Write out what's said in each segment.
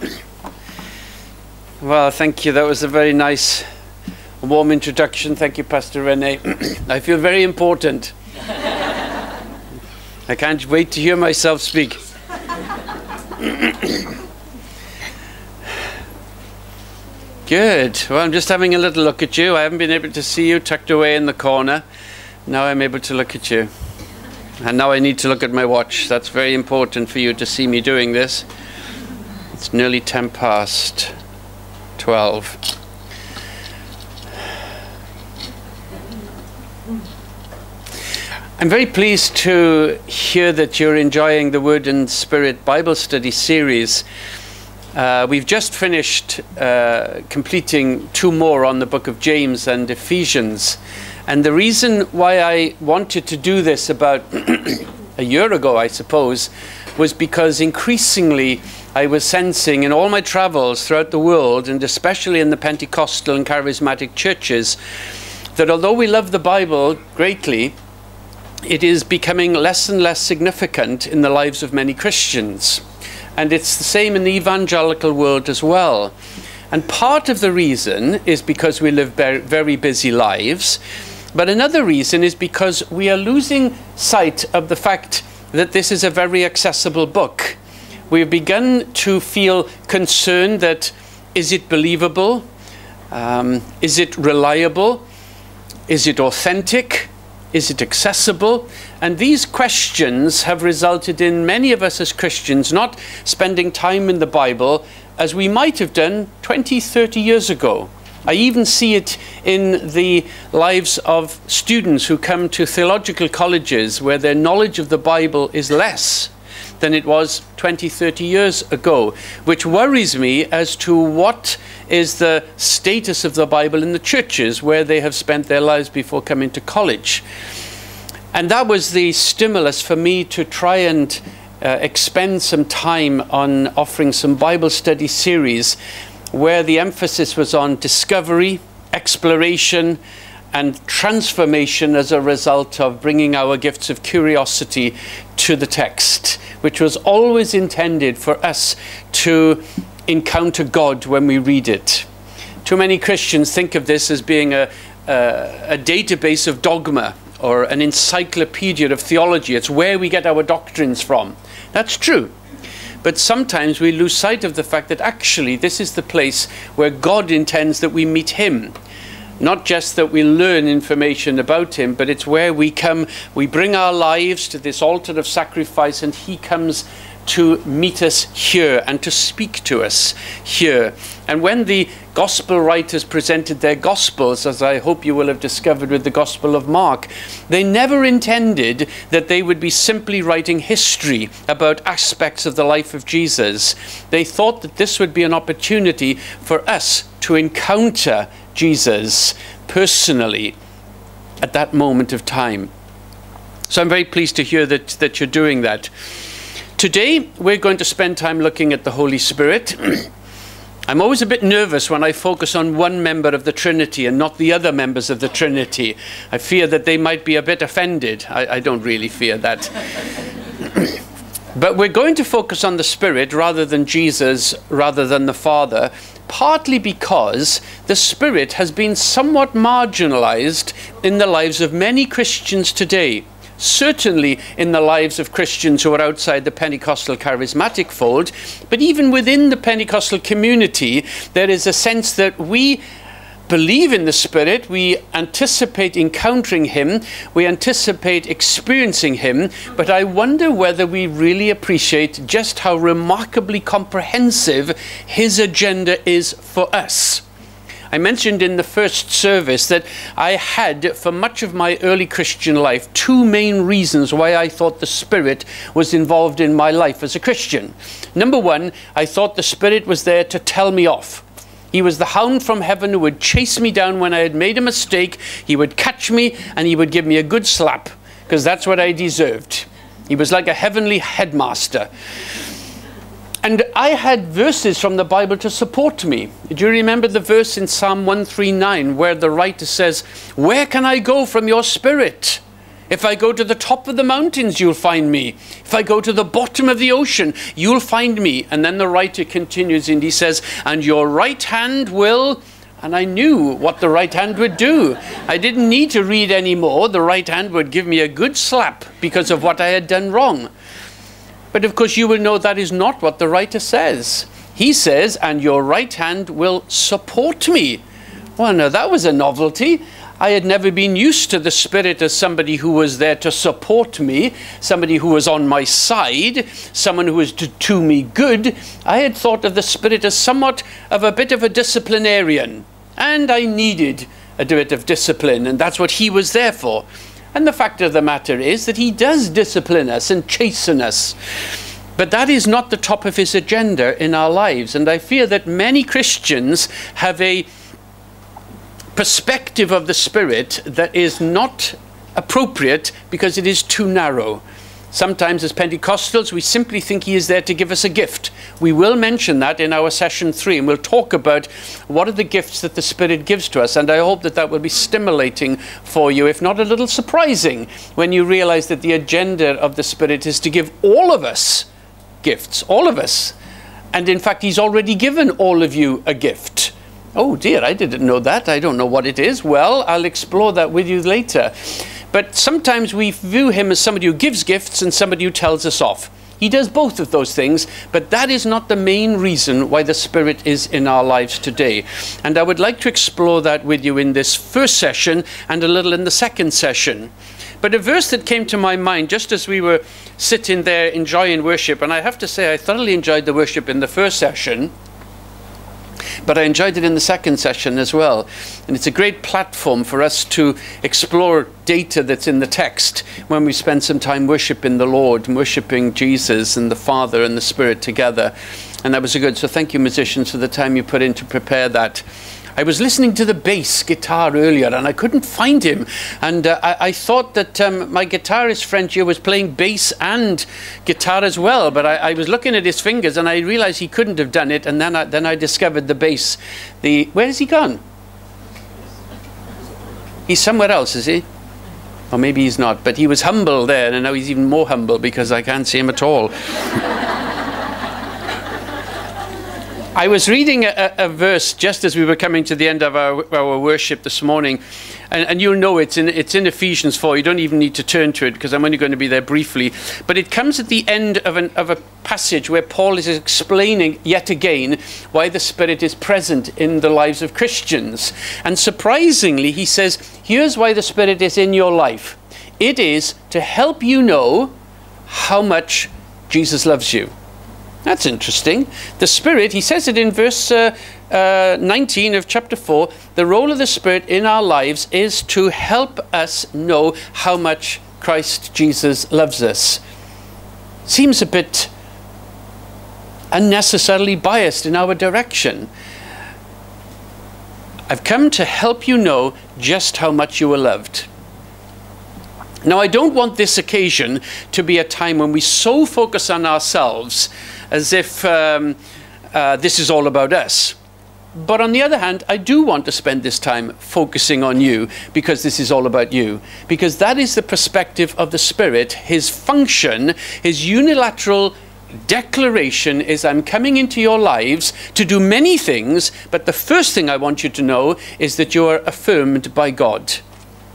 well, thank you. That was a very nice, warm introduction. Thank you, Pastor Rene. I feel very important. I can't wait to hear myself speak. Good. Well, I'm just having a little look at you. I haven't been able to see you tucked away in the corner. Now I'm able to look at you. And now I need to look at my watch. That's very important for you to see me doing this. It's nearly 10 past 12. I'm very pleased to hear that you're enjoying the Word and Spirit Bible study series. Uh, we've just finished uh, completing two more on the book of James and Ephesians. And the reason why I wanted to do this about a year ago, I suppose, was because increasingly I was sensing in all my travels throughout the world, and especially in the Pentecostal and charismatic churches, that although we love the Bible greatly, it is becoming less and less significant in the lives of many Christians. And it's the same in the evangelical world as well. And part of the reason is because we live very busy lives. But another reason is because we are losing sight of the fact that this is a very accessible book. We've begun to feel concerned that is it believable? Um, is it reliable? Is it authentic? Is it accessible? And these questions have resulted in many of us as Christians not spending time in the Bible as we might have done 20, 30 years ago. I even see it in the lives of students who come to theological colleges where their knowledge of the Bible is less than it was 20, 30 years ago, which worries me as to what is the status of the Bible in the churches where they have spent their lives before coming to college. And that was the stimulus for me to try and uh, expend some time on offering some Bible study series where the emphasis was on discovery, exploration, and transformation as a result of bringing our gifts of curiosity to the text, which was always intended for us to encounter God when we read it. Too many Christians think of this as being a, a, a database of dogma or an encyclopedia of theology. It's where we get our doctrines from. That's true. But sometimes we lose sight of the fact that actually this is the place where God intends that we meet Him. Not just that we learn information about Him, but it's where we come, we bring our lives to this altar of sacrifice, and He comes to meet us here and to speak to us here. And when the gospel writers presented their gospels, as I hope you will have discovered with the Gospel of Mark, they never intended that they would be simply writing history about aspects of the life of Jesus. They thought that this would be an opportunity for us to encounter Jesus personally at that moment of time. So I'm very pleased to hear that, that you're doing that. Today, we're going to spend time looking at the Holy Spirit. I'm always a bit nervous when I focus on one member of the Trinity and not the other members of the Trinity. I fear that they might be a bit offended. I, I don't really fear that. But we're going to focus on the Spirit rather than Jesus, rather than the Father, partly because the Spirit has been somewhat marginalized in the lives of many Christians today. Certainly in the lives of Christians who are outside the Pentecostal charismatic fold, but even within the Pentecostal community, there is a sense that we believe in the Spirit, we anticipate encountering Him, we anticipate experiencing Him, but I wonder whether we really appreciate just how remarkably comprehensive His agenda is for us. I mentioned in the first service that I had, for much of my early Christian life, two main reasons why I thought the Spirit was involved in my life as a Christian. Number one, I thought the Spirit was there to tell me off. He was the hound from heaven who would chase me down when I had made a mistake. He would catch me and he would give me a good slap, because that's what I deserved. He was like a heavenly headmaster. And I had verses from the Bible to support me. Do you remember the verse in Psalm 139 where the writer says, Where can I go from your spirit? If I go to the top of the mountains, you'll find me. If I go to the bottom of the ocean, you'll find me. And then the writer continues and he says, And your right hand will. And I knew what the right hand would do. I didn't need to read any more. The right hand would give me a good slap because of what I had done wrong. But of course, you will know that is not what the writer says. He says, And your right hand will support me. Well, now that was a novelty. I had never been used to the Spirit as somebody who was there to support me, somebody who was on my side, someone who was to do me good. I had thought of the Spirit as somewhat of a bit of a disciplinarian, and I needed a bit of discipline, and that's what He was there for. And the fact of the matter is that He does discipline us and chasten us. But that is not the top of His agenda in our lives, and I fear that many Christians have a perspective of the Spirit that is not appropriate because it is too narrow. Sometimes, as Pentecostals, we simply think He is there to give us a gift. We will mention that in our session three, and we'll talk about what are the gifts that the Spirit gives to us. And I hope that that will be stimulating for you, if not a little surprising, when you realize that the agenda of the Spirit is to give all of us gifts, all of us. And in fact, He's already given all of you a gift. Oh dear, I didn't know that. I don't know what it is. Well, I'll explore that with you later. But sometimes we view him as somebody who gives gifts and somebody who tells us off. He does both of those things, but that is not the main reason why the Spirit is in our lives today. And I would like to explore that with you in this first session and a little in the second session. But a verse that came to my mind just as we were sitting there enjoying worship, and I have to say I thoroughly enjoyed the worship in the first session but I enjoyed it in the second session as well. And it's a great platform for us to explore data that's in the text when we spend some time worshiping the Lord, and worshiping Jesus and the Father and the Spirit together. And that was a good. So thank you, musicians, for the time you put in to prepare that. I was listening to the bass guitar earlier and I couldn't find him. And uh, I, I, thought that um, my guitarist friend here was playing bass and guitar as well. But I, I, was looking at his fingers and I realized he couldn't have done it. And then I, then I discovered the bass. The, where has he gone? He's somewhere else, is he? Or maybe he's not. But he was humble there and now he's even more humble because I can't see him at all. I was reading a, a, verse just as we were coming to the end of our, our worship this morning, and, and, you'll know it's in, it's in Ephesians 4. You don't even need to turn to it because I'm only going to be there briefly. But it comes at the end of, an, of a passage where Paul is explaining yet again why the Spirit is present in the lives of Christians. And surprisingly, he says, Here's why the Spirit is in your life it is to help you know how much Jesus loves you. That's interesting. The Spirit, he says it in verse uh, uh, 19 of chapter 4 the role of the Spirit in our lives is to help us know how much Christ Jesus loves us. Seems a bit unnecessarily biased in our direction. I've come to help you know just how much you are loved. Now, I don't want this occasion to be a time when we so focus on ourselves as if um, uh, this is all about us. But on the other hand, I do want to spend this time focusing on you because this is all about you. Because that is the perspective of the Spirit. His function, his unilateral declaration is I'm coming into your lives to do many things, but the first thing I want you to know is that you are affirmed by God.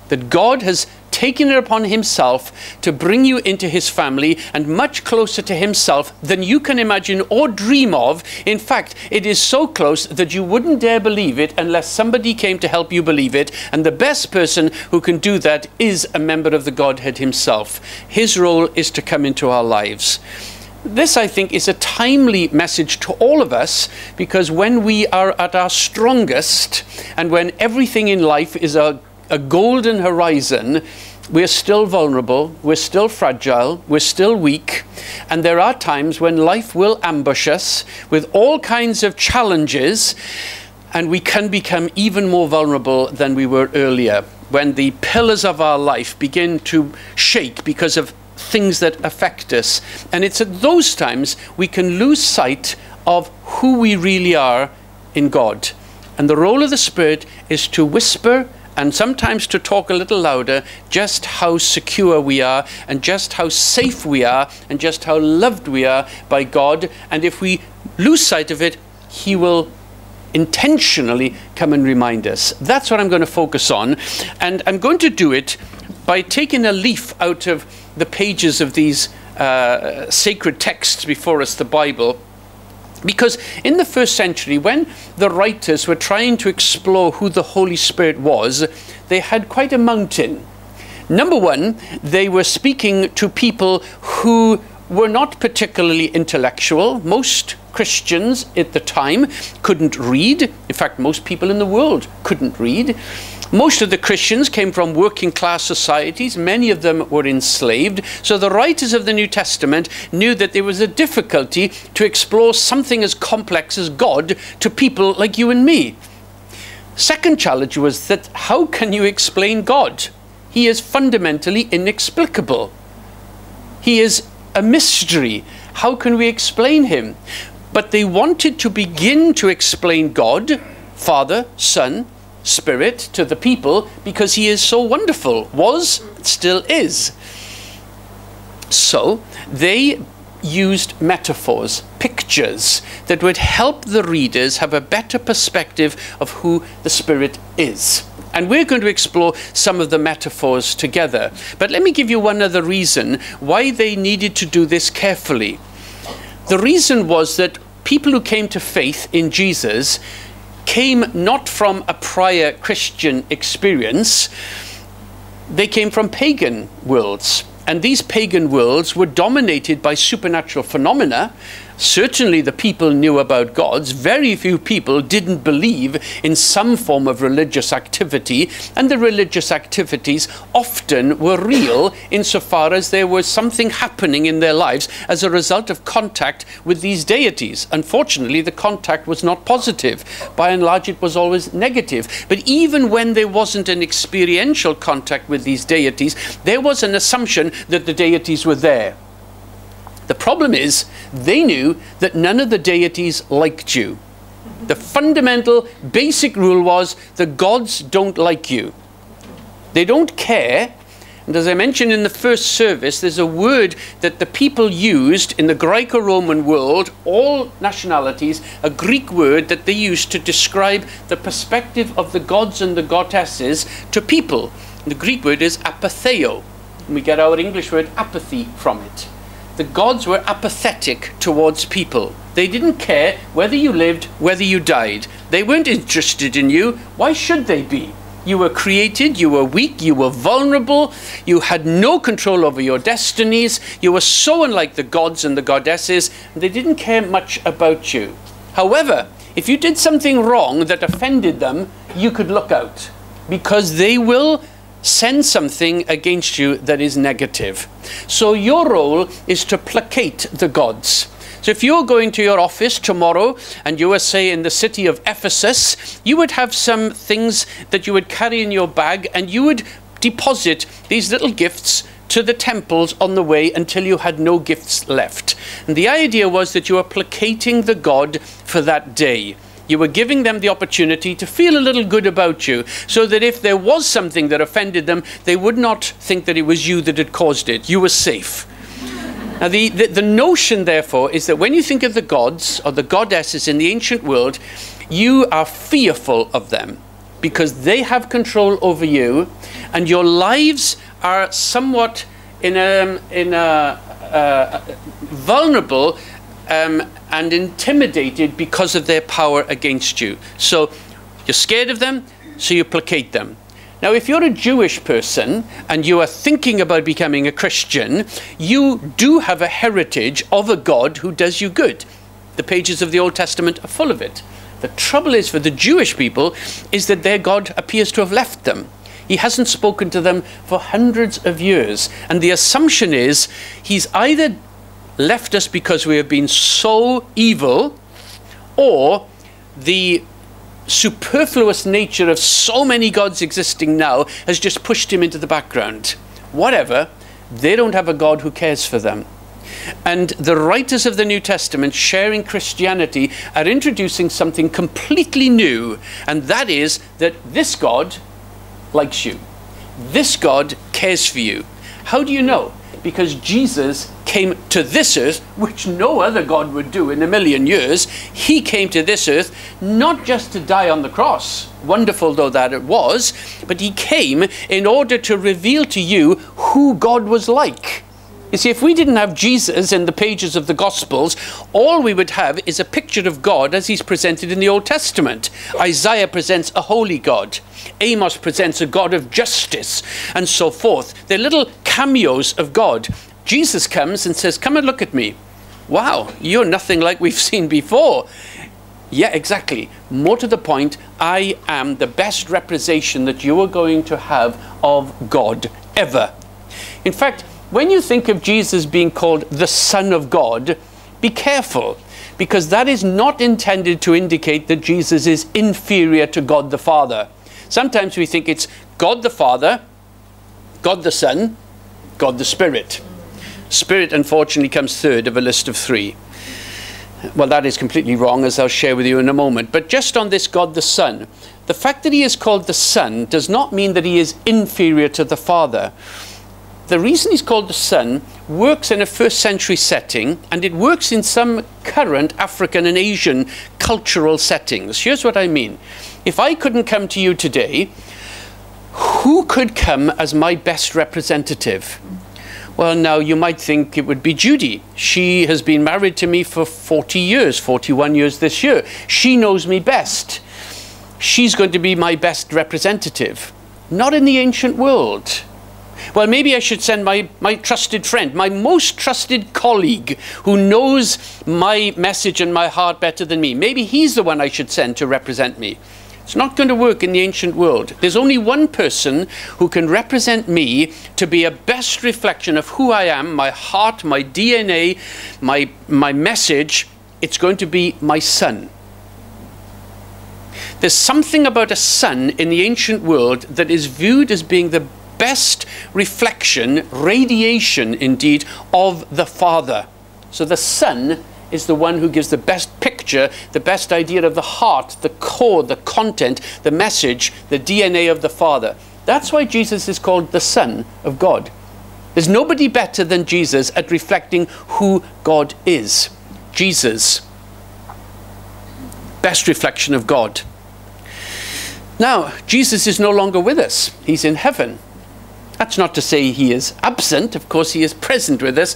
That God has taken it upon himself to bring you into his family and much closer to himself than you can imagine or dream of. In fact, it is so close that you wouldn't dare believe it unless somebody came to help you believe it. And the best person who can do that is a member of the Godhead himself. His role is to come into our lives. This, I think, is a timely message to all of us because when we are at our strongest and when everything in life is a a golden horizon, we're still vulnerable, we're still fragile, we're still weak, and there are times when life will ambush us with all kinds of challenges, and we can become even more vulnerable than we were earlier when the pillars of our life begin to shake because of things that affect us. And it's at those times we can lose sight of who we really are in God. And the role of the Spirit is to whisper and sometimes to talk a little louder just how secure we are, and just how safe we are, and just how loved we are by God. And if we lose sight of it, He will intentionally come and remind us. That's what I'm going to focus on. And I'm going to do it by taking a leaf out of the pages of these uh, sacred texts before us, the Bible. Because in the first century, when the writers were trying to explore who the Holy Spirit was, they had quite a mountain. Number one, they were speaking to people who were not particularly intellectual. Most Christians at the time couldn't read. In fact, most people in the world couldn't read. Most of the Christians came from working class societies, many of them were enslaved. So the writers of the New Testament knew that there was a difficulty to explore something as complex as God to people like you and me. Second challenge was that how can you explain God? He is fundamentally inexplicable. He is a mystery. How can we explain him? But they wanted to begin to explain God, Father, Son, Spirit to the people because he is so wonderful, was, still is. So they used metaphors, pictures that would help the readers have a better perspective of who the Spirit is. And we're going to explore some of the metaphors together. But let me give you one other reason why they needed to do this carefully. The reason was that people who came to faith in Jesus came not from a prior Christian experience, they came from pagan worlds. And these pagan worlds were dominated by supernatural phenomena Certainly, the people knew about gods. Very few people didn't believe in some form of religious activity, and the religious activities often were real insofar as there was something happening in their lives as a result of contact with these deities. Unfortunately, the contact was not positive. By and large, it was always negative. But even when there wasn't an experiential contact with these deities, there was an assumption that the deities were there. The problem is, they knew that none of the deities liked you. The fundamental, basic rule was the gods don't like you. They don't care. And as I mentioned in the first service, there's a word that the people used in the Greco Roman world, all nationalities, a Greek word that they used to describe the perspective of the gods and the goddesses to people. And the Greek word is apatheo. And we get our English word apathy from it the gods were apathetic towards people. They didn't care whether you lived, whether you died. They weren't interested in you. Why should they be? You were created, you were weak, you were vulnerable, you had no control over your destinies, you were so unlike the gods and the goddesses, and they didn't care much about you. However, if you did something wrong that offended them, you could look out because they will send something against you that is negative. So your role is to placate the gods. So if you're going to your office tomorrow and you were, say, in the city of Ephesus, you would have some things that you would carry in your bag and you would deposit these little gifts to the temples on the way until you had no gifts left. And the idea was that you were placating the god for that day. You were giving them the opportunity to feel a little good about you, so that if there was something that offended them, they would not think that it was you that had caused it. You were safe. Now, the, the, the, notion, therefore, is that when you think of the gods or the goddesses in the ancient world, you are fearful of them because they have control over you, and your lives are somewhat in a, in a, uh, vulnerable um, and intimidated because of their power against you. So you're scared of them, so you placate them. Now, if you're a Jewish person and you are thinking about becoming a Christian, you do have a heritage of a God who does you good. The pages of the Old Testament are full of it. The trouble is for the Jewish people is that their God appears to have left them. He hasn't spoken to them for hundreds of years. And the assumption is he's either left us because we have been so evil, or the superfluous nature of so many gods existing now has just pushed him into the background. Whatever, they don't have a God who cares for them. And the writers of the New Testament, sharing Christianity, are introducing something completely new, and that is that this God likes you. This God cares for you. How do you know? Because Jesus came to this earth, which no other God would do in a million years. He came to this earth not just to die on the cross, wonderful though that it was, but he came in order to reveal to you who God was like. You see, if we didn't have Jesus in the pages of the Gospels, all we would have is a picture of God as he's presented in the Old Testament. Isaiah presents a holy God, Amos presents a God of justice, and so forth. They're little cameos of God. Jesus comes and says, Come and look at me. Wow, you're nothing like we've seen before. Yeah, exactly. More to the point, I am the best representation that you are going to have of God ever. In fact, when you think of Jesus being called the Son of God, be careful because that is not intended to indicate that Jesus is inferior to God the Father. Sometimes we think it's God the Father, God the Son, God the Spirit. Spirit, unfortunately, comes third of a list of three. Well, that is completely wrong, as I'll share with you in a moment. But just on this God the Son, the fact that he is called the Son does not mean that he is inferior to the Father the reason he's called the Son works in a first century setting and it works in some current African and Asian cultural settings. Here's what I mean. If I couldn't come to you today, who could come as my best representative? Well, now you might think it would be Judy. She has been married to me for 40 years, 41 years this year. She knows me best. She's going to be my best representative. Not in the ancient world. Well, maybe I should send my, my trusted friend, my most trusted colleague who knows my message and my heart better than me. Maybe he's the one I should send to represent me. It's not going to work in the ancient world. There's only one person who can represent me to be a best reflection of who I am, my heart, my DNA, my, my message. It's going to be my son. There's something about a son in the ancient world that is viewed as being the best reflection, radiation indeed, of the Father. So the Son is the one who gives the best picture, the best idea of the heart, the core, the content, the message, the DNA of the Father. That's why Jesus is called the Son of God. There's nobody better than Jesus at reflecting who God is. Jesus, best reflection of God. Now, Jesus is no longer with us, he's in heaven. That's not to say he is absent, of course, he is present with us.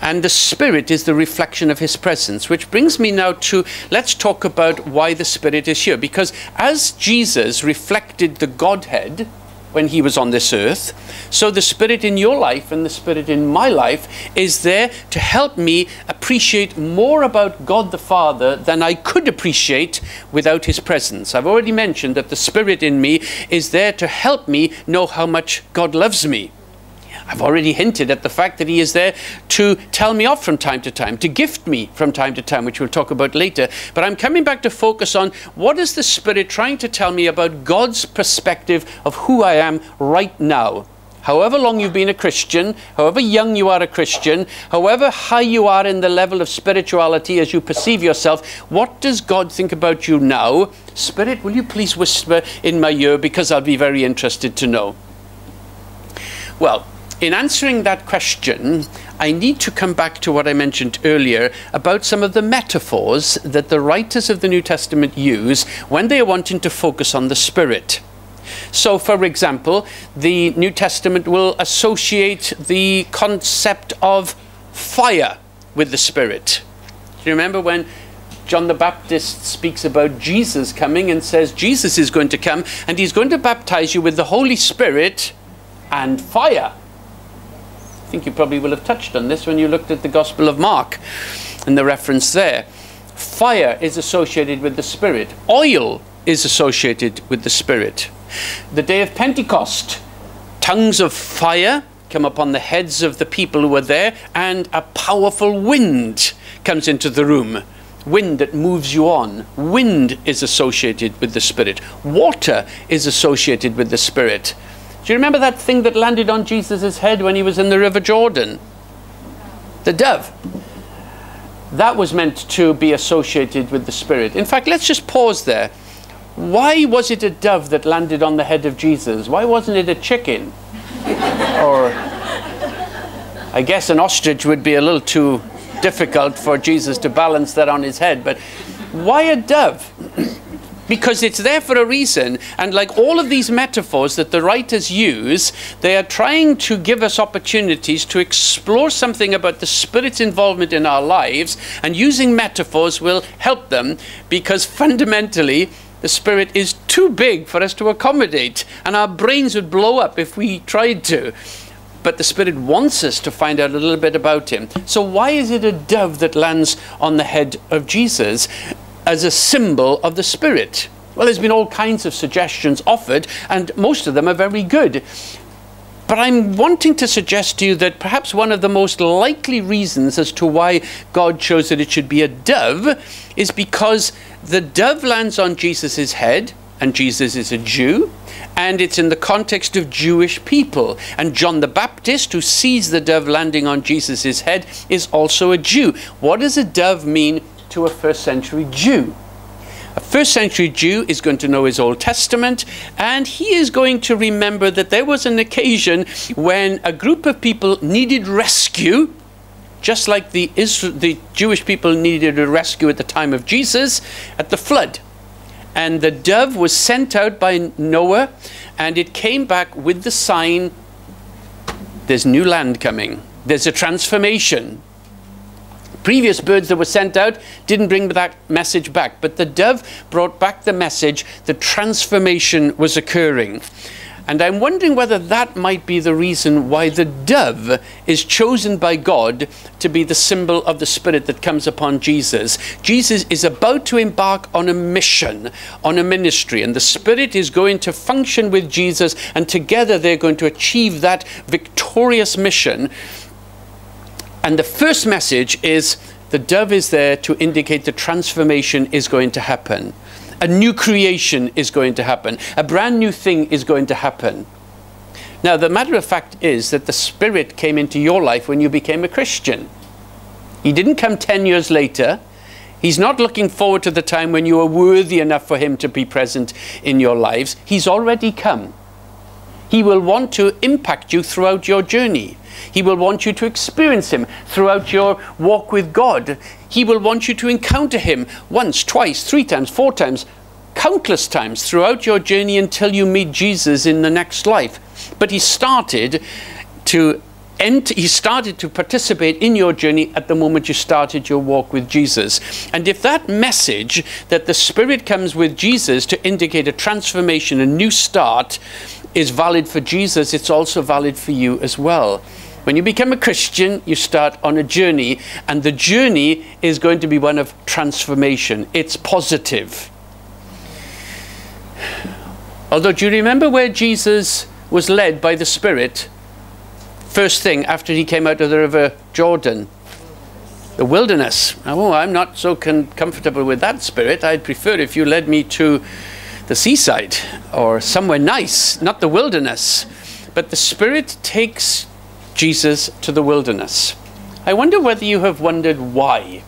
And the Spirit is the reflection of His presence, which brings me now to let's talk about why the Spirit is here. Because as Jesus reflected the Godhead, when he was on this earth. So the Spirit in your life and the Spirit in my life is there to help me appreciate more about God the Father than I could appreciate without his presence. I've already mentioned that the Spirit in me is there to help me know how much God loves me. I've already hinted at the fact that he is there to tell me off from time to time, to gift me from time to time, which we'll talk about later. But I'm coming back to focus on what is the Spirit trying to tell me about God's perspective of who I am right now. However long you've been a Christian, however young you are a Christian, however high you are in the level of spirituality as you perceive yourself, what does God think about you now? Spirit, will you please whisper in my ear because I'll be very interested to know. Well, in answering that question, I need to come back to what I mentioned earlier about some of the metaphors that the writers of the New Testament use when they are wanting to focus on the Spirit. So, for example, the New Testament will associate the concept of fire with the Spirit. Do you remember when John the Baptist speaks about Jesus coming and says Jesus is going to come and he's going to baptize you with the Holy Spirit and fire? Think you probably will have touched on this when you looked at the Gospel of Mark and the reference there. Fire is associated with the Spirit, oil is associated with the Spirit. The day of Pentecost, tongues of fire come upon the heads of the people who were there, and a powerful wind comes into the room. Wind that moves you on. Wind is associated with the Spirit. Water is associated with the Spirit. Do you remember that thing that landed on Jesus' head when he was in the River Jordan? The dove. That was meant to be associated with the Spirit. In fact, let's just pause there. why was it a dove that landed on the head of Jesus? Why wasn't it a chicken? or I guess an ostrich would be a little too difficult for Jesus to balance that on his head. But why a dove? because it's there for a reason. And like all of these metaphors that the writers use, they are trying to give us opportunities to explore something about the Spirit's involvement in our lives. And using metaphors will help them because fundamentally, the Spirit is too big for us to accommodate, and our brains would blow up if we tried to. But the Spirit wants us to find out a little bit about Him. So, why is it a dove that lands on the head of Jesus as a symbol of the Spirit? Well, there's been all kinds of suggestions offered, and most of them are very good. But I'm wanting to suggest to you that perhaps one of the most likely reasons as to why God chose that it should be a dove is because the dove lands on Jesus' head, and Jesus is a Jew, and it's in the context of Jewish people. And John the Baptist, who sees the dove landing on Jesus' head, is also a Jew. What does a dove mean to a first century Jew? A first century Jew is going to know his Old Testament, and he is going to remember that there was an occasion when a group of people needed rescue, just like the, Israel, the Jewish people needed a rescue at the time of Jesus at the flood. And the dove was sent out by Noah, and it came back with the sign there's new land coming, there's a transformation previous birds that were sent out didn't bring that message back, but the dove brought back the message that transformation was occurring. And I'm wondering whether that might be the reason why the dove is chosen by God to be the symbol of the Spirit that comes upon Jesus. Jesus is about to embark on a mission, on a ministry, and the Spirit is going to function with Jesus, and together they're going to achieve that victorious mission. And the first message is the dove is there to indicate the transformation is going to happen. A new creation is going to happen. A brand new thing is going to happen. Now, the matter of fact is that the Spirit came into your life when you became a Christian. He didn't come 10 years later. He's not looking forward to the time when you are worthy enough for Him to be present in your lives. He's already come. He will want to impact you throughout your journey. He will want you to experience Him throughout your walk with God. He will want you to encounter Him once, twice, three times, four times, countless times throughout your journey until you meet Jesus in the next life. But He started to ent- he started to participate in your journey at the moment you started your walk with Jesus. And if that message that the Spirit comes with Jesus to indicate a transformation, a new start, is valid for Jesus, it's also valid for you as well. When you become a Christian, you start on a journey, and the journey is going to be one of transformation. It's positive. Although, do you remember where Jesus was led by the Spirit? First thing after he came out of the river Jordan, the wilderness. Oh, I'm not so comfortable with that spirit. I'd prefer if you led me to the seaside or somewhere nice, not the wilderness. But the Spirit takes Jesus to the wilderness. I wonder whether you have wondered why.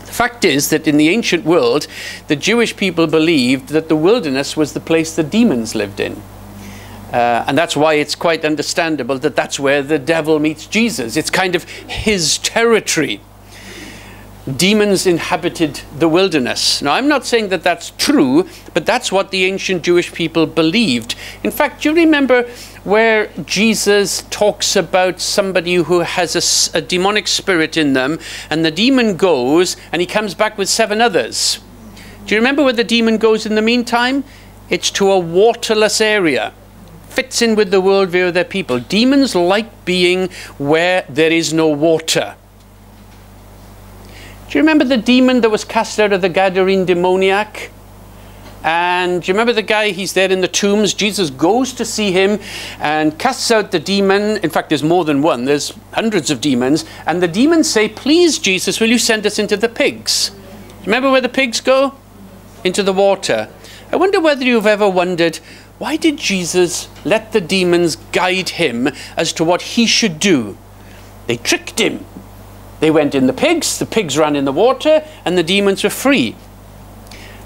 The fact is that in the ancient world, the Jewish people believed that the wilderness was the place the demons lived in. Uh, and that's why it's quite understandable that that's where the devil meets Jesus. It's kind of his territory demons inhabited the wilderness. Now, I'm not saying that that's true, but that's what the ancient Jewish people believed. In fact, do you remember where Jesus talks about somebody who has a, a demonic spirit in them, and the demon goes and he comes back with seven others? Do you remember where the demon goes in the meantime? It's to a waterless area fits in with the worldview of their people. Demons like being where there is no water. Do you remember the demon that was cast out of the Gadarene demoniac? And do you remember the guy? He's there in the tombs. Jesus goes to see him and casts out the demon. In fact, there's more than one, there's hundreds of demons. And the demons say, Please, Jesus, will you send us into the pigs? Remember where the pigs go? Into the water. I wonder whether you've ever wondered why did Jesus let the demons guide him as to what he should do? They tricked him. They went in the pigs, the pigs ran in the water, and the demons were free.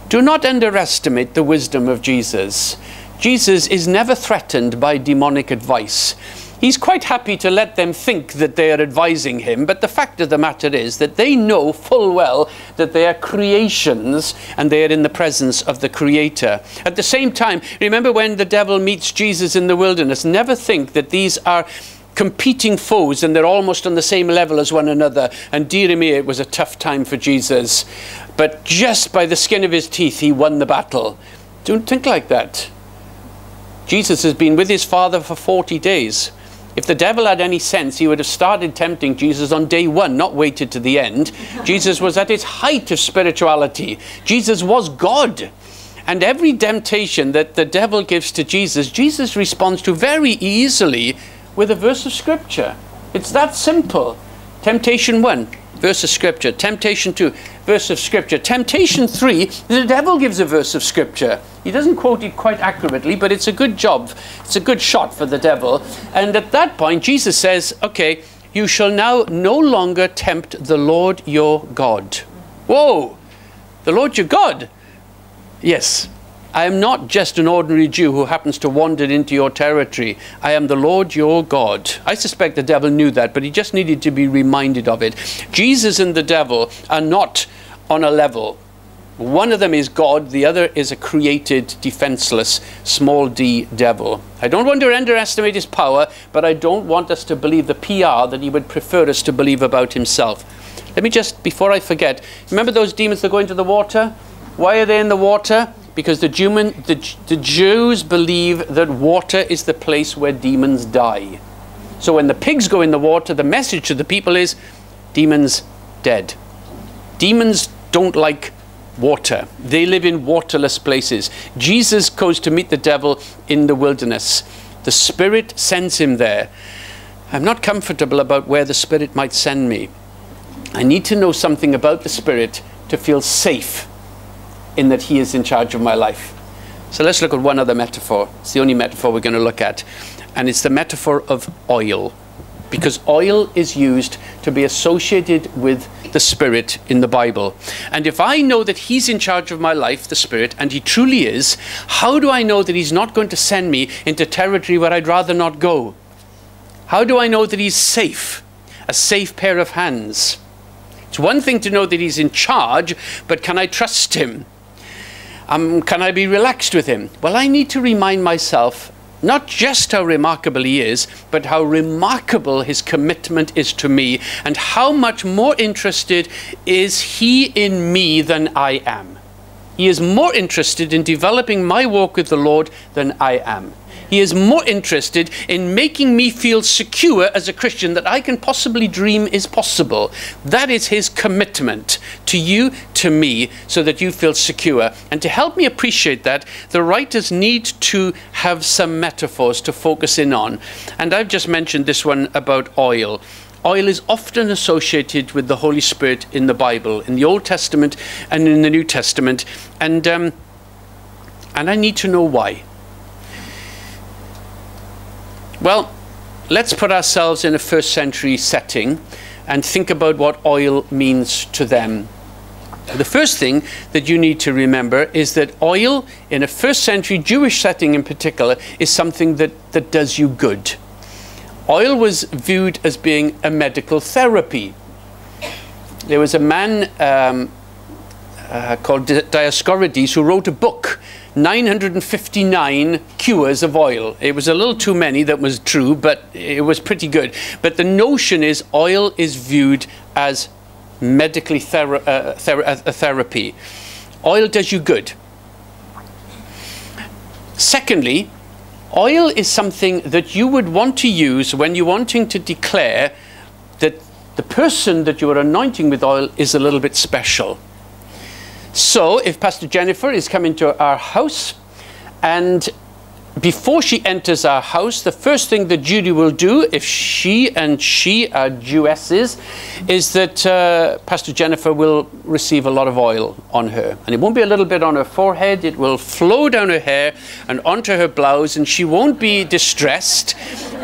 Do not underestimate the wisdom of Jesus. Jesus is never threatened by demonic advice. He's quite happy to let them think that they are advising him, but the fact of the matter is that they know full well that they are creations and they are in the presence of the Creator. At the same time, remember when the devil meets Jesus in the wilderness, never think that these are competing foes and they're almost on the same level as one another. And dear me, it was a tough time for Jesus. But just by the skin of his teeth, he won the battle. Don't think like that. Jesus has been with his Father for 40 days. If the devil had any sense, he would have started tempting Jesus on day one, not waited to the end. Jesus was at his height of spirituality. Jesus was God. And every temptation that the devil gives to Jesus, Jesus responds to very easily with a verse of Scripture. It's that simple. Temptation 1, verse of Scripture. Temptation 2, verse of Scripture. Temptation 3, the devil gives a verse of Scripture. He doesn't quote it quite accurately, but it's a good job. It's a good shot for the devil. And at that point, Jesus says, okay, you shall now no longer tempt the Lord your God. Whoa! The Lord your God? Yes. I am not just an ordinary Jew who happens to wander into your territory. I am the Lord your God. I suspect the devil knew that, but he just needed to be reminded of it. Jesus and the devil are not on a level. One of them is God, the other is a created, defenseless, small d devil. I don't want to underestimate his power, but I don't want us to believe the PR that he would prefer us to believe about himself. Let me just, before I forget, remember those demons that go into the water? Why are they in the water? Because the, Jew- the, the Jews believe that water is the place where demons die. So when the pigs go in the water, the message to the people is demons dead. Demons don't like water. They live in waterless places. Jesus goes to meet the devil in the wilderness. The Spirit sends him there. I'm not comfortable about where the Spirit might send me. I need to know something about the Spirit to feel safe in that He is in charge of my life. So let's look at one other metaphor. It's the only metaphor we're going to look at. And it's the metaphor of oil. Because oil is used to be associated with the Spirit in the Bible. And if I know that He's in charge of my life, the Spirit, and He truly is, how do I know that He's not going to send me into territory where I'd rather not go? How do I know that He's safe? A safe pair of hands. It's one thing to know that He's in charge, but can I trust Him? Um, can I be relaxed with Him? Well, I need to remind myself not just how remarkable he is, but how remarkable his commitment is to me, and how much more interested is he in me than I am. He is more interested in developing my walk with the Lord than I am. He is more interested in making me feel secure as a Christian that I can possibly dream is possible. That is his commitment to you, to me, so that you feel secure. And to help me appreciate that, the writers need to have some metaphors to focus in on. And I've just mentioned this one about oil oil is often associated with the Holy Spirit in the Bible, in the Old Testament and in the New Testament. And, um, and I need to know why. Well, let's put ourselves in a first century setting and think about what oil means to them. The first thing that you need to remember is that oil, in a first century Jewish setting in particular, is something that, that does you good. Oil was viewed as being a medical therapy. There was a man um, uh, called Dioscorides who wrote a book 959 cures of oil. It was a little too many that was true, but it was pretty good. But the notion is oil is viewed as medically thera uh, ther a therapy. Oil does you good. Secondly, oil is something that you would want to use when you're wanting to declare that the person that you are anointing with oil is a little bit special. So if Pastor Jennifer is coming to our house and before she enters our house, the first thing that Judy will do, if she and she are Jewesses, is that uh, Pastor Jennifer will receive a lot of oil on her. And it won't be a little bit on her forehead, it will flow down her hair and onto her blouse, and she won't be distressed,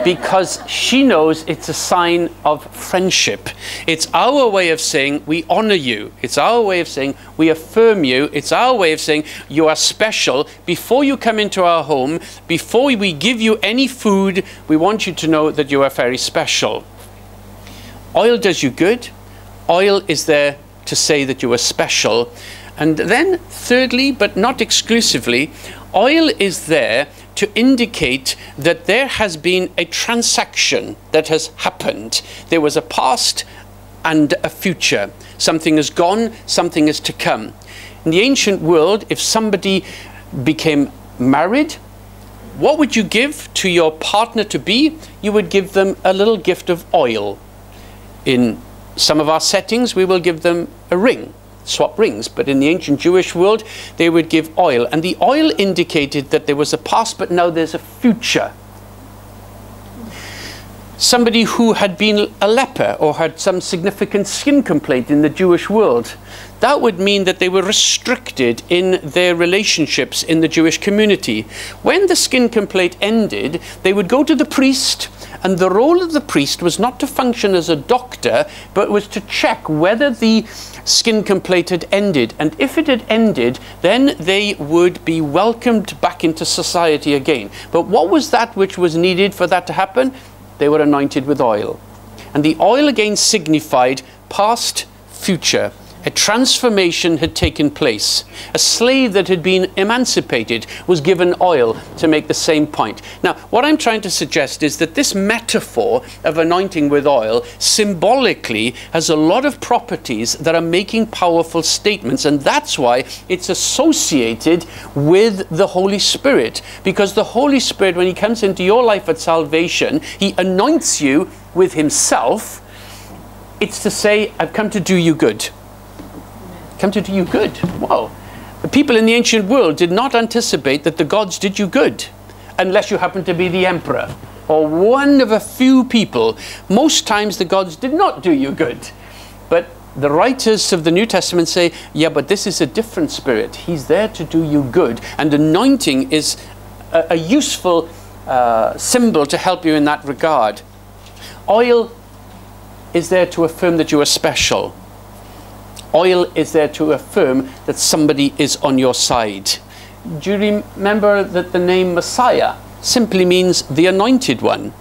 because she knows it's a sign of friendship. It's our way of saying we honor you. It's our way of saying we affirm you. It's our way of saying you are special. Before you come into our home, before we give you any food, we want you to know that you are very special. Oil does you good. Oil is there to say that you are special. And then, thirdly, but not exclusively, oil is there to indicate that there has been a transaction that has happened. There was a past and a future. Something is gone, something is to come. In the ancient world, if somebody became married, what would you give to your partner to be? You would give them a little gift of oil. In some of our settings, we will give them a ring swap rings. But in the ancient Jewish world, they would give oil. And the oil indicated that there was a past, but now there's a future. Somebody who had been a leper or had some significant skin complaint in the Jewish world, that would mean that they were restricted in their relationships in the Jewish community. When the skin complaint ended, they would go to the priest, and the role of the priest was not to function as a doctor, but was to check whether the skin complaint had ended. And if it had ended, then they would be welcomed back into society again. But what was that which was needed for that to happen? They were anointed with oil. And the oil again signified past, future a transformation had taken place. A slave that had been emancipated was given oil to make the same point. Now, what I'm trying to suggest is that this metaphor of anointing with oil symbolically has a lot of properties that are making powerful statements, and that's why it's associated with the Holy Spirit. Because the Holy Spirit, when He comes into your life at salvation, He anoints you with Himself. It's to say, I've come to do you good come to do you good. Well, The people in the ancient world did not anticipate that the gods did you good, unless you happened to be the emperor or one of a few people. Most times the gods did not do you good. But the writers of the New Testament say, yeah, but this is a different spirit. He's there to do you good. And anointing is a, a useful uh, symbol to help you in that regard. Oil is there to affirm that you are special. Oil is there to affirm that somebody is on your side. Do you remember that the name Messiah simply means the anointed one?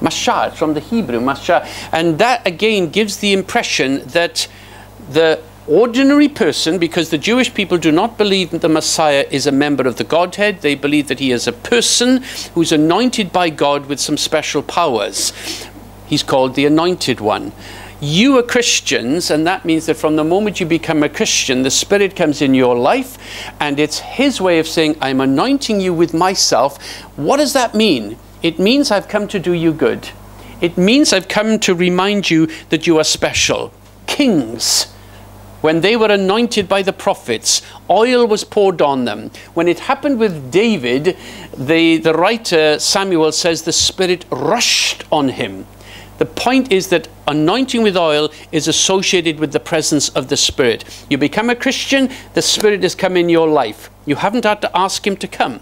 Mashah, from the Hebrew, Mashah. And that again gives the impression that the ordinary person, because the Jewish people do not believe that the Messiah is a member of the Godhead, they believe that he is a person who's anointed by God with some special powers. He's called the Anointed One you are Christians, and that means that from the moment you become a Christian, the Spirit comes in your life, and it's His way of saying, I'm anointing you with myself. What does that mean? It means I've come to do you good. It means I've come to remind you that you are special. Kings, when they were anointed by the prophets, oil was poured on them. When it happened with David, the, the writer Samuel says the Spirit rushed on him. The point is that anointing with oil is associated with the presence of the Spirit. You become a Christian, the Spirit has come in your life. You haven't had to ask Him to come.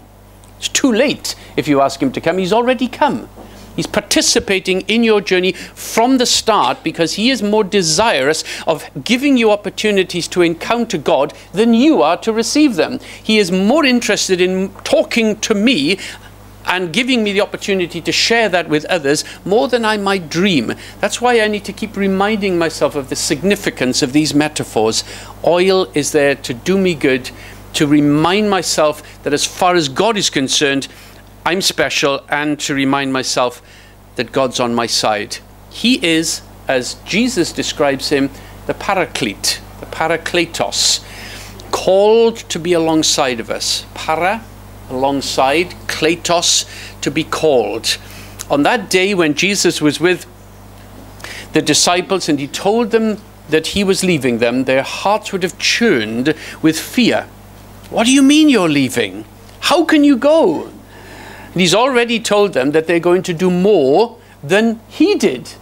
It's too late if you ask Him to come. He's already come. He's participating in your journey from the start because He is more desirous of giving you opportunities to encounter God than you are to receive them. He is more interested in talking to me and giving me the opportunity to share that with others more than I might dream. That's why I need to keep reminding myself of the significance of these metaphors. Oil is there to do me good, to remind myself that as far as God is concerned, I'm special, and to remind myself that God's on my side. He is, as Jesus describes him, the paraclete, the parakletos, called to be alongside of us. Para alongside, kletos, to be called. On that day when Jesus was with the disciples and he told them that he was leaving them, their hearts would have churned with fear. What do you mean you're leaving? How can you go? And he's already told them that they're going to do more than he did.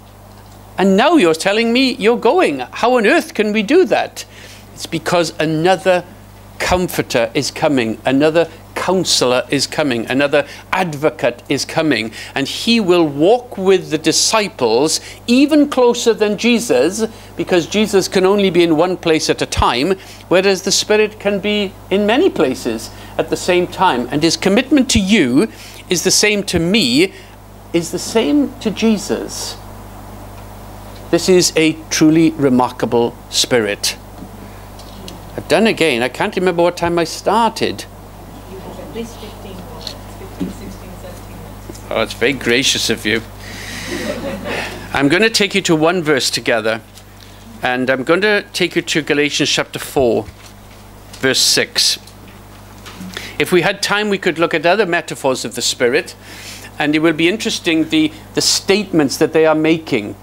And now you're telling me you're going. How on earth can we do that? It's because another comforter is coming, another counselor is coming, another advocate is coming, and he will walk with the disciples even closer than Jesus, because Jesus can only be in one place at a time, whereas the Spirit can be in many places at the same time. And his commitment to you is the same to me, is the same to Jesus. This is a truly remarkable spirit. I've done again. I can't remember what time I started. Oh, it's very gracious of you. I'm going to take you to one verse together, and I'm going to take you to Galatians chapter 4, verse 6. If we had time, we could look at other metaphors of the Spirit, and it will be interesting the, the statements that they are making.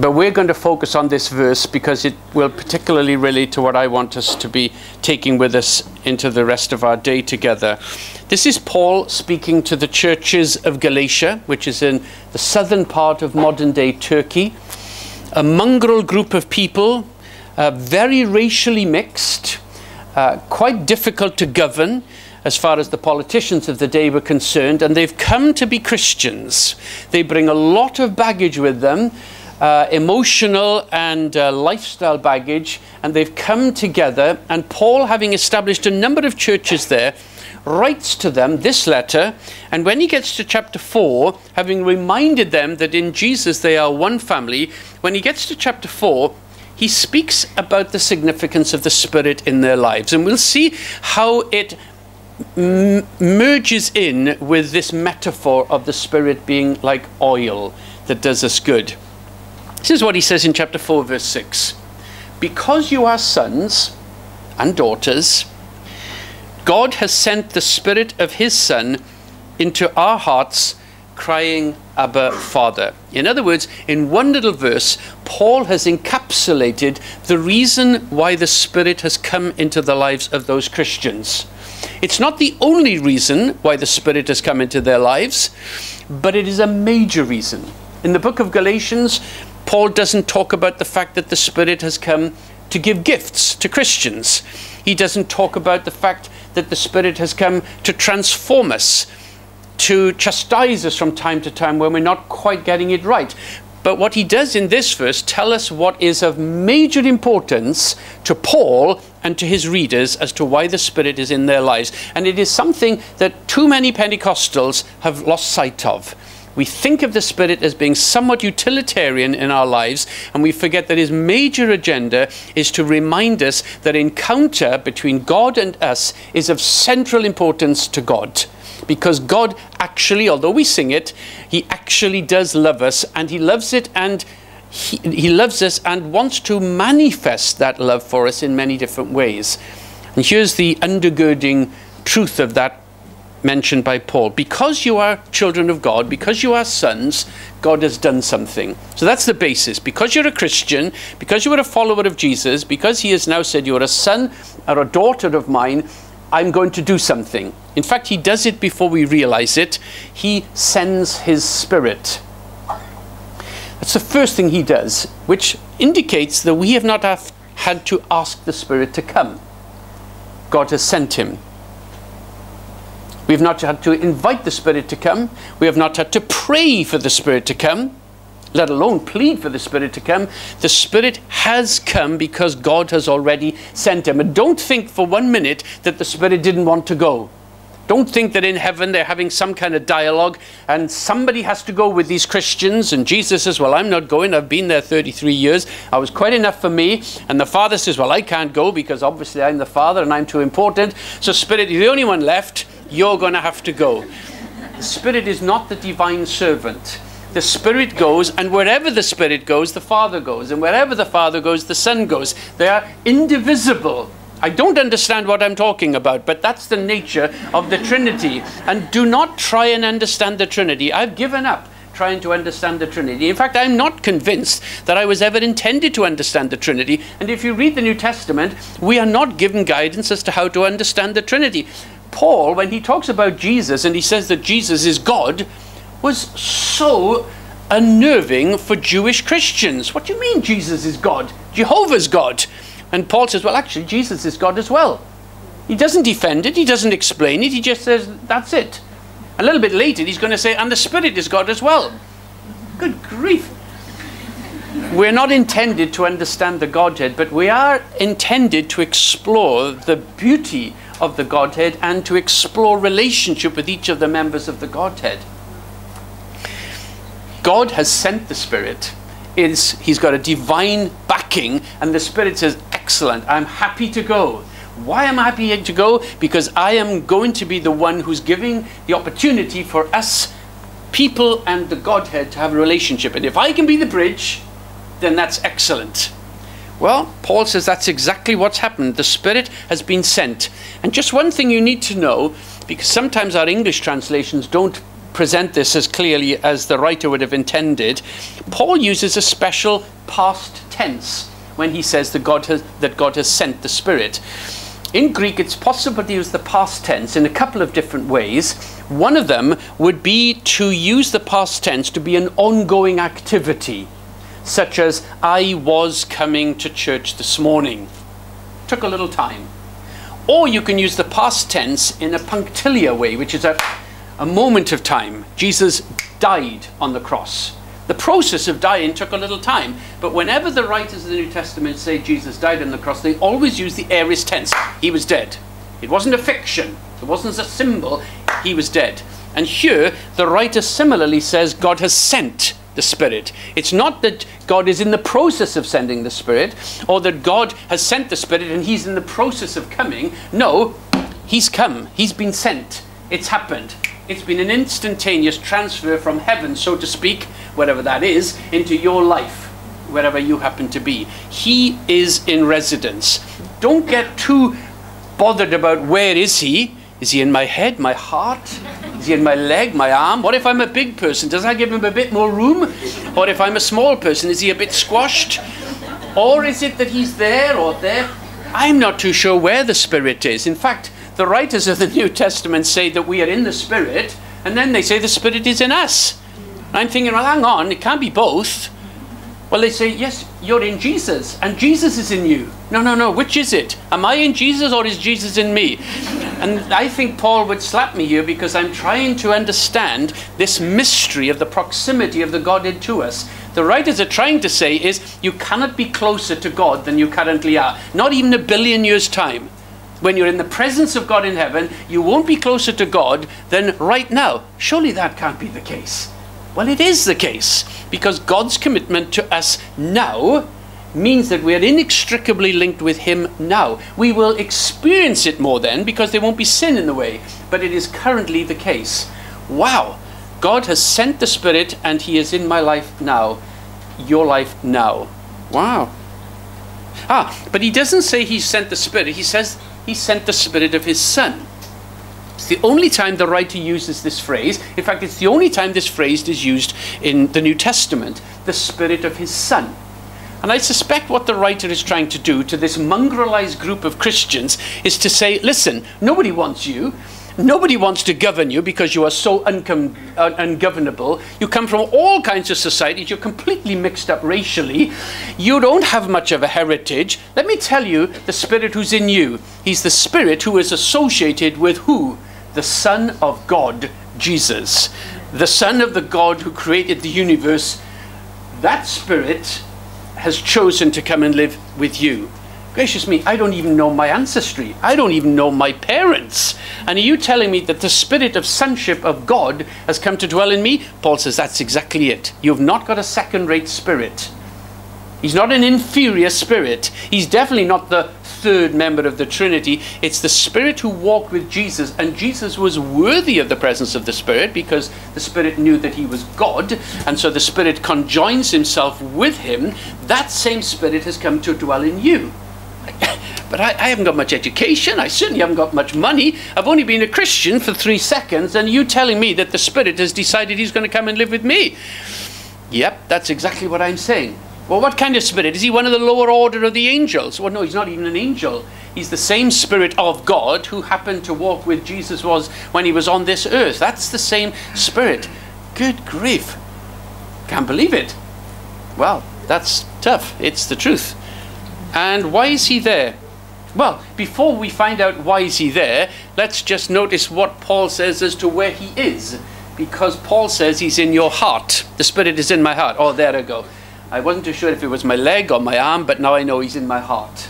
But we're going to focus on this verse because it will particularly relate to what I want us to be taking with us into the rest of our day together. This is Paul speaking to the churches of Galatia, which is in the southern part of modern day Turkey. A mongrel group of people, uh, very racially mixed, uh, quite difficult to govern as far as the politicians of the day were concerned, and they've come to be Christians. They bring a lot of baggage with them uh, emotional and uh, lifestyle baggage, and they've come together. And Paul, having established a number of churches there, writes to them this letter. And when he gets to chapter 4, having reminded them that in Jesus they are one family, when he gets to chapter 4, he speaks about the significance of the Spirit in their lives. And we'll see how it merges in with this metaphor of the Spirit being like oil that does us good. This is what he says in chapter 4, verse 6. Because you are sons and daughters, God has sent the Spirit of His Son into our hearts, crying, Abba, Father. In other words, in one little verse, Paul has encapsulated the reason why the Spirit has come into the lives of those Christians. It's not the only reason why the Spirit has come into their lives, but it is a major reason. In the book of Galatians, Paul doesn't talk about the fact that the Spirit has come to give gifts to Christians. He doesn't talk about the fact that the Spirit has come to transform us, to chastise us from time to time when we're not quite getting it right. But what he does in this verse tell us what is of major importance to Paul and to his readers as to why the Spirit is in their lives. And it is something that too many Pentecostals have lost sight of. We think of the Spirit as being somewhat utilitarian in our lives, and we forget that his major agenda is to remind us that encounter between God and us is of central importance to God. Because God actually, although we sing it, he actually does love us, and he loves it and he, he loves us and wants to manifest that love for us in many different ways. And here's the undergirding truth of that mentioned by Paul. Because you are children of God, because you are sons, God has done something. So that's the basis. Because you're a Christian, because you are a follower of Jesus, because he has now said you're a son or a daughter of mine, I'm going to do something. In fact, he does it before we realize it. He sends his spirit. That's the first thing he does, which indicates that we have not have had to ask the Spirit to come. God has sent him. We have not had to invite the Spirit to come. We have not had to pray for the Spirit to come, let alone plead for the Spirit to come. The Spirit has come because God has already sent him. And don't think for one minute that the Spirit didn't want to go. Don't think that in heaven they're having some kind of dialogue and somebody has to go with these Christians. And Jesus says, Well, I'm not going. I've been there 33 years. I was quite enough for me. And the Father says, Well, I can't go because obviously I'm the Father and I'm too important. So, Spirit, you're the only one left. You're going to have to go. The Spirit is not the divine servant. The Spirit goes, and wherever the Spirit goes, the Father goes. And wherever the Father goes, the Son goes. They are indivisible. I don't understand what I'm talking about, but that's the nature of the Trinity. And do not try and understand the Trinity. I've given up trying to understand the Trinity. In fact, I'm not convinced that I was ever intended to understand the Trinity. And if you read the New Testament, we are not given guidance as to how to understand the Trinity. Paul, when he talks about Jesus and he says that Jesus is God, was so unnerving for Jewish Christians. What do you mean Jesus is God? Jehovah's God. And Paul says, well, actually, Jesus is God as well. He doesn't defend it, he doesn't explain it, he just says, that's it. A little bit later, he's going to say, and the Spirit is God as well. Good grief. We're not intended to understand the Godhead, but we are intended to explore the beauty of the Godhead and to explore relationship with each of the members of the Godhead. God has sent the Spirit. Is he's got a divine backing, and the Spirit says, Excellent, I'm happy to go. Why am I happy to go? Because I am going to be the one who's giving the opportunity for us, people and the Godhead, to have a relationship. And if I can be the bridge, then that's excellent. Well, Paul says that's exactly what's happened. The Spirit has been sent. And just one thing you need to know, because sometimes our English translations don't present this as clearly as the writer would have intended, Paul uses a special past tense when he says that God has, that God has sent the Spirit. In Greek, it's possible to use the past tense in a couple of different ways. One of them would be to use the past tense to be an ongoing activity such as, I was coming to church this morning. Took a little time. Or you can use the past tense in a punctiliar way, which is a, a moment of time. Jesus died on the cross. The process of dying took a little time, but whenever the writers of the New Testament say Jesus died on the cross, they always use the aorist tense. He was dead. It wasn't a fiction, it wasn't a symbol, he was dead. And here, the writer similarly says God has sent the Spirit. It's not that God is in the process of sending the Spirit or that God has sent the Spirit and He's in the process of coming. No, He's come, He's been sent, it's happened. It's been an instantaneous transfer from heaven, so to speak, whatever that is, into your life, wherever you happen to be. He is in residence. Don't get too bothered about where is he. Is he in my head, my heart? Is he in my leg, my arm? What if I'm a big person? Does that give him a bit more room? Or if I'm a small person, is he a bit squashed? Or is it that he's there or there? I'm not too sure where the Spirit is. In fact, the writers of the New Testament say that we are in the Spirit, and then they say the Spirit is in us. I'm thinking, well, hang on, it can't be both. Well, they say, yes, you're in Jesus, and Jesus is in you. No, no, no, which is it? Am I in Jesus or is Jesus in me? And I think Paul would slap me here because I'm trying to understand this mystery of the proximity of the Godhead to us. The writers are trying to say is you cannot be closer to God than you currently are, not even a billion years' time. When you're in the presence of God in heaven, you won't be closer to God than right now. Surely that can't be the case. Well, it is the case because God's commitment to us now means that we're inextricably linked with Him now. We will experience it more then because there won't be sin in the way, but it is currently the case. Wow! God has sent the Spirit and He is in my life now, your life now. Wow. Ah, but He doesn't say He sent the Spirit, He says He sent the Spirit of His Son. The only time the writer uses this phrase. In fact, it's the only time this phrase is used in the New Testament the Spirit of His Son. And I suspect what the writer is trying to do to this mongrelized group of Christians is to say, listen, nobody wants you. Nobody wants to govern you because you are so uncom- un- ungovernable. You come from all kinds of societies. You're completely mixed up racially. You don't have much of a heritage. Let me tell you the Spirit who's in you. He's the Spirit who is associated with who? The Son of God, Jesus. The Son of the God who created the universe. That Spirit has chosen to come and live with you. Gracious me, I don't even know my ancestry. I don't even know my parents. And are you telling me that the spirit of sonship of God has come to dwell in me? Paul says that's exactly it. You've not got a second rate spirit. He's not an inferior spirit. He's definitely not the third member of the Trinity. It's the Spirit who walked with Jesus, and Jesus was worthy of the presence of the Spirit because the Spirit knew that he was God, and so the Spirit conjoins himself with him. That same Spirit has come to dwell in you. But I, I, haven't got much education. I certainly haven't got much money. I've only been a Christian for three seconds, and you telling me that the Spirit has decided He's going to come and live with me. Yep, that's exactly what I'm saying. Well, what kind of spirit? Is he one of the lower order of the angels? Well, no, he's not even an angel. He's the same spirit of God who happened to walk with Jesus was when he was on this earth. That's the same spirit. Good grief. Can't believe it. Well, that's tough. It's the truth. And why is he there? Well, before we find out why is he there, let's just notice what Paul says as to where he is. Because Paul says he's in your heart. The Spirit is in my heart. Oh, there I go. I wasn't too sure if it was my leg or my arm, but now I know he's in my heart.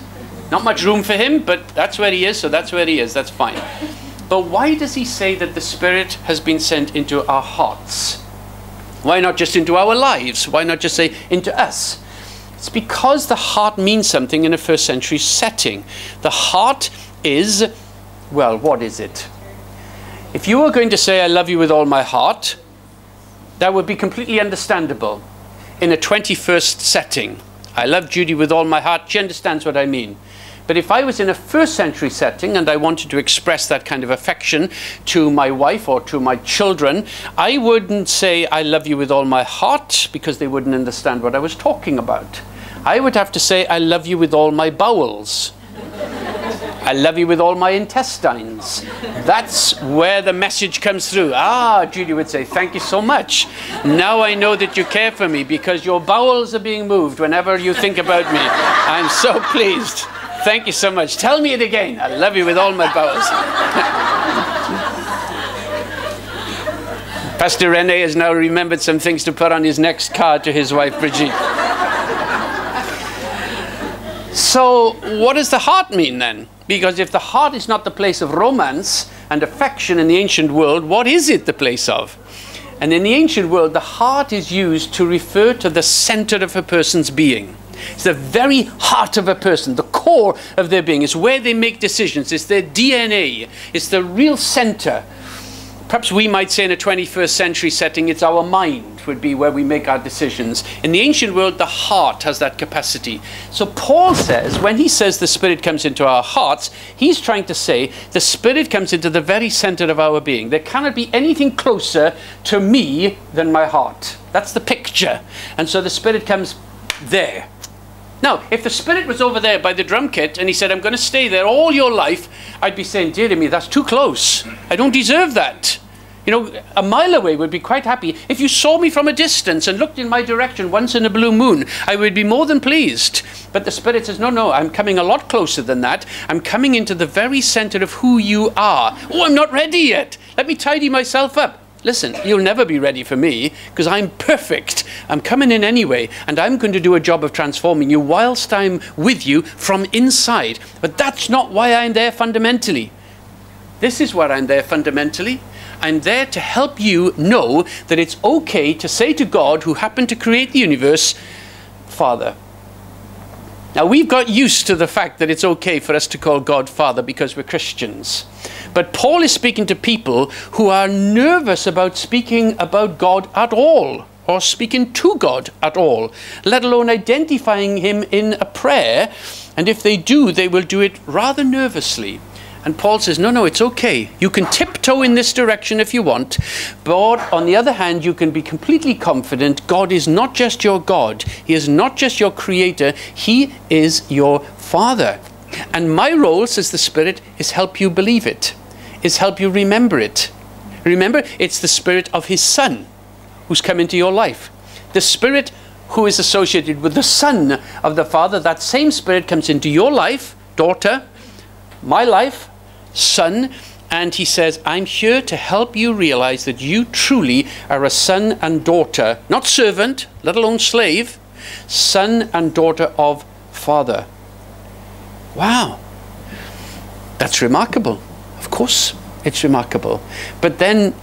Not much room for him, but that's where he is, so that's where he is. That's fine. But why does he say that the Spirit has been sent into our hearts? Why not just into our lives? Why not just say into us? It's because the heart means something in a first century setting. The heart is, well, what is it? If you were going to say, I love you with all my heart, that would be completely understandable in a 21st setting. I love Judy with all my heart. She understands what I mean. But if I was in a first century setting and I wanted to express that kind of affection to my wife or to my children, I wouldn't say, I love you with all my heart, because they wouldn't understand what I was talking about. I would have to say, I love you with all my bowels. I love you with all my intestines. That's where the message comes through. Ah, Judy would say, Thank you so much. Now I know that you care for me because your bowels are being moved whenever you think about me. I'm so pleased. Thank you so much. Tell me it again. I love you with all my bowels. Pastor Rene has now remembered some things to put on his next card to his wife Brigitte. so, what does the heart mean then? Because if the heart is not the place of romance and affection in the ancient world, what is it the place of? And in the ancient world, the heart is used to refer to the center of a person's being. It's the very heart of a person, the core of their being. It's where they make decisions. It's their DNA. It's the real center. Perhaps we might say in a 21st century setting, it's our mind would be where we make our decisions. In the ancient world, the heart has that capacity. So Paul says, when he says the Spirit comes into our hearts, he's trying to say the Spirit comes into the very center of our being. There cannot be anything closer to me than my heart. That's the picture. And so the Spirit comes there. Now, if the Spirit was over there by the drum kit and he said, I'm going to stay there all your life, I'd be saying, Dear me, that's too close. I don't deserve that. You know, a mile away would be quite happy. If you saw me from a distance and looked in my direction once in a blue moon, I would be more than pleased. But the Spirit says, No, no, I'm coming a lot closer than that. I'm coming into the very center of who you are. Oh, I'm not ready yet. Let me tidy myself up. Listen, you'll never be ready for me because I'm perfect. I'm coming in anyway, and I'm going to do a job of transforming you whilst I'm with you from inside. But that's not why I'm there fundamentally. This is where I'm there fundamentally. I'm there to help you know that it's okay to say to God, who happened to create the universe, Father. Now, we've got used to the fact that it's okay for us to call God Father because we're Christians. But Paul is speaking to people who are nervous about speaking about God at all, or speaking to God at all, let alone identifying Him in a prayer. And if they do, they will do it rather nervously. And Paul says, no, no, it's okay. You can tiptoe in this direction if you want. But on the other hand, you can be completely confident God is not just your God, He is not just your creator, He is your Father. And my role, says the Spirit, is help you believe it, is help you remember it. Remember, it's the Spirit of His Son who's come into your life. The Spirit who is associated with the Son of the Father, that same Spirit comes into your life, daughter, my life, son, and he says, I'm here to help you realize that you truly are a son and daughter, not servant, let alone slave, son and daughter of Father. Wow. That's remarkable. Of course, it's remarkable. But then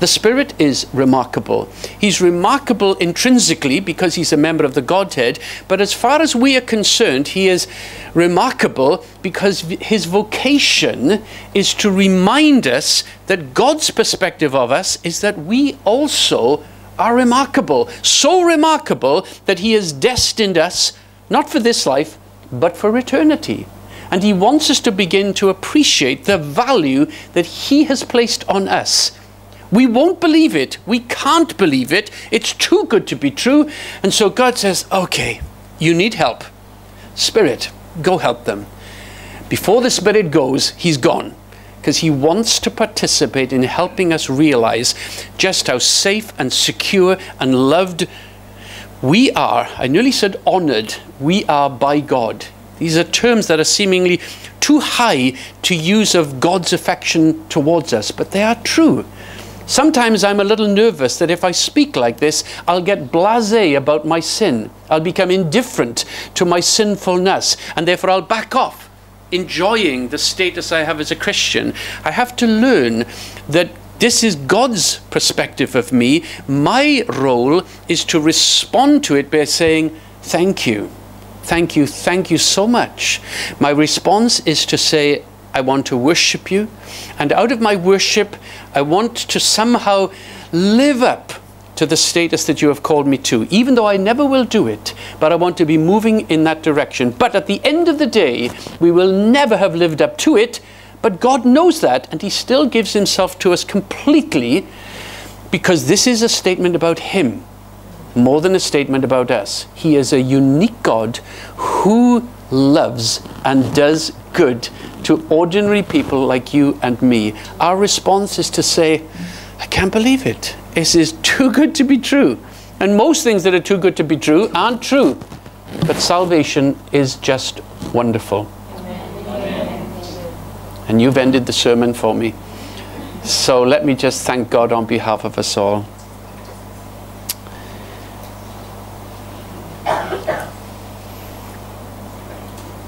the Spirit is remarkable. He's remarkable intrinsically because he's a member of the Godhead, but as far as we are concerned, he is remarkable because his vocation is to remind us that God's perspective of us is that we also are remarkable. So remarkable that he has destined us not for this life, but for eternity. And he wants us to begin to appreciate the value that he has placed on us. We won't believe it. We can't believe it. It's too good to be true. And so God says, okay, you need help. Spirit, go help them. Before the Spirit goes, he's gone because he wants to participate in helping us realize just how safe and secure and loved we are. I nearly said honored. We are by God These are terms that are seemingly too high to use of God's affection towards us, but they are true. Sometimes I'm a little nervous that if I speak like this, I'll get blase about my sin. I'll become indifferent to my sinfulness, and therefore I'll back off, enjoying the status I have as a Christian. I have to learn that this is God's perspective of me. My role is to respond to it by saying, Thank you. Thank you. Thank you so much. My response is to say, I want to worship you. And out of my worship, I want to somehow live up to the status that you have called me to, even though I never will do it, but I want to be moving in that direction. But at the end of the day, we will never have lived up to it, but God knows that, and He still gives Himself to us completely because this is a statement about Him more than a statement about us. He is a unique God who loves and does good to ordinary people like you and me. Our response is to say, I can't believe it. This is too good to be true. And most things that are too good to be true aren't true. But salvation is just wonderful. Amen. And you've ended the sermon for me. So let me just thank God on behalf of us all.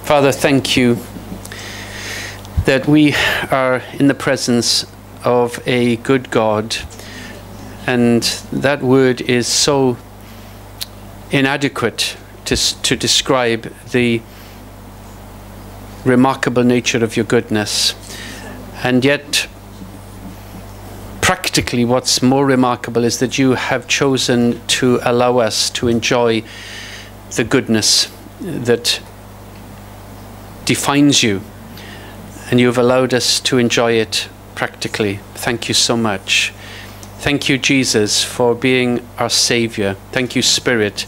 Father, thank you that we are in the presence of a good God, and that word is so inadequate to, to describe the remarkable nature of your goodness. And yet, practically, what's more remarkable is that you have chosen to allow us to enjoy the goodness that defines you, and you have allowed us to enjoy it practically. Thank you so much. Thank you, Jesus, for being our Savior. Thank you, Spirit,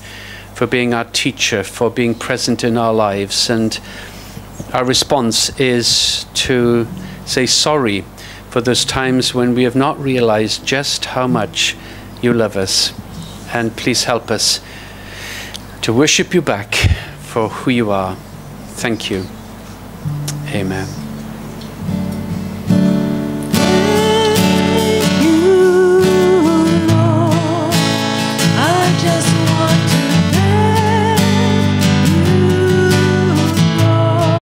for being our teacher, for being present in our lives. And our response is to say sorry for those times when we have not realized just how much you love us. And please help us to worship you back for who you are. Thank you. Amen.